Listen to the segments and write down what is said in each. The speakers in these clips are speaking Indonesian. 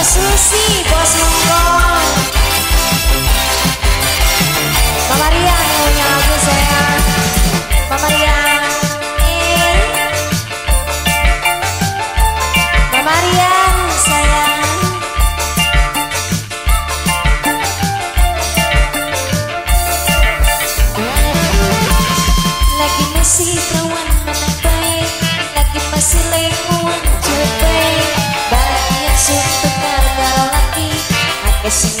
Susi Bos Mengkon Mama Rian punya aku sayang Mama Rian eh. Mama Rian sayang. Lagi masih trauma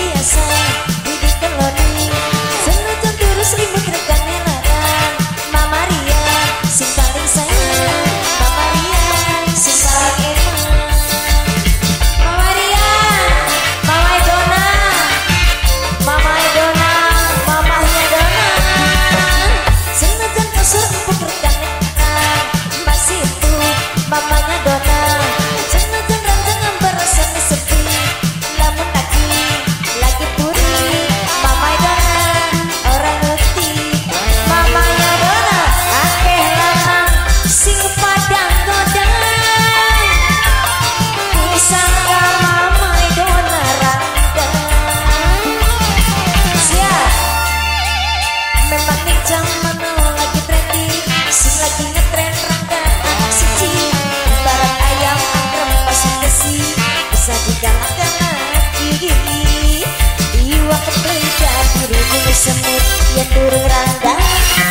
biasa Bibit teloni Senajan terus ribut rekan nelayan Mama Ria Si paling sayang. Mama Ria Si paling emang Mama Ria Mama Idona Mama Idona mamahnya Idona Senajan kasur empuk rekan nelayan Mbak Situ Mamanya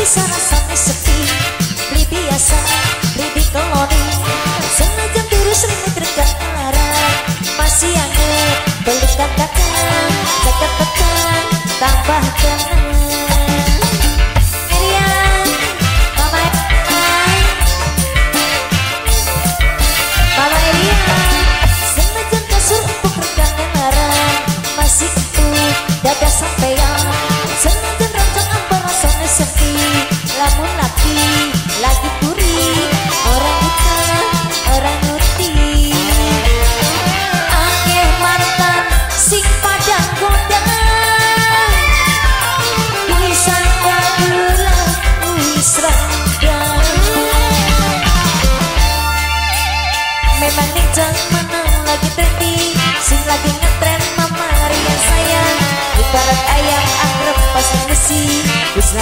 Tapi sana sepi. Beli biasa, beli koloni Sengaja virus ringan rekan larang Masih anget, beli katakan Dekat pekan, tambahkan.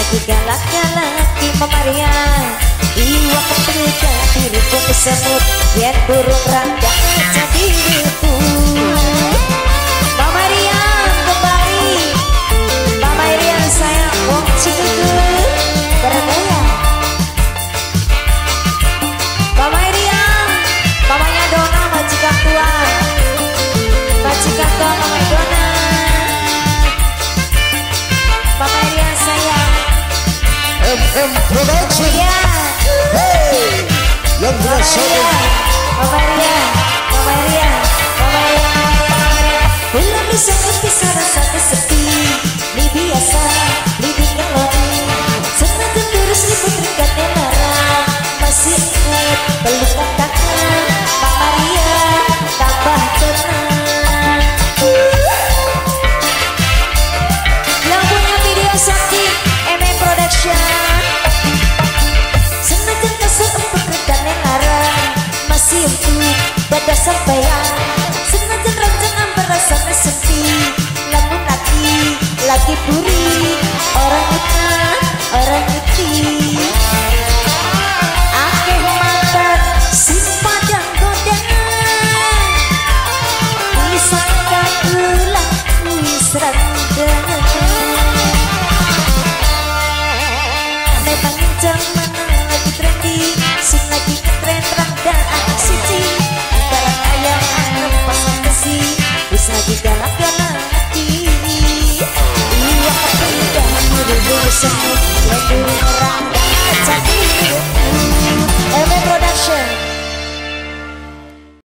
ku galak-galaki mamaria Iwa kepedekan diriku kesemut Biar burung raja. FM Production. Yeah. Hey, yang Maria! Maria! Maria! hati untuk Beda sampai Production.